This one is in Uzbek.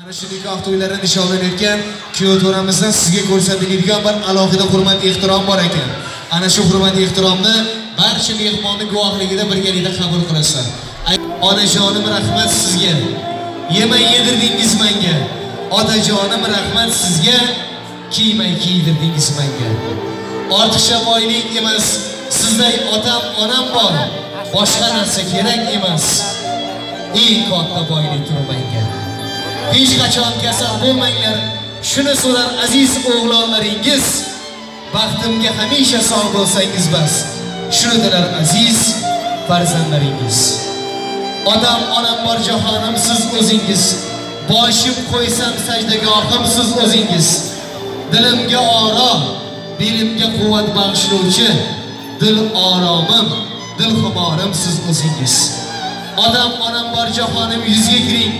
Ana shu nikoh to'ylari nishonlanayotgan kuyov to'ramizdan sizga ko'rsatiladigan bir alohida hurmat ehtirom bor ekan. Ana shu hurmat ehtiromni barcha mehmonni guvohligida birgalikda qabul qilasizlar. Onajonim rahmat sizga. Yemay yedirdingiz menga. Otajonim rahmat sizga. Kiymay kiydirdingiz menga. Ortiqcha boylik emas, sizday otam, onam bor. Boshqa narsa kerak emas. Eng katta boylik turmanga. Hech qachon kasal bo'lmanglar. Shuni so'rar aziz o'g'lonlaringiz baxtimga hamisha sog' bo'lsangiz bas. Shuni tilar aziz farzandlaringiz. Odam onam bor jahonim siz o'zingiz. Boshim qo'ysam sajdagohim siz o'zingiz. Dilimga orom belimga quvvat bag'ishlovchi dil oromim dil xumorim siz o'zingiz. Odam onam bor jahonim yuzga kiring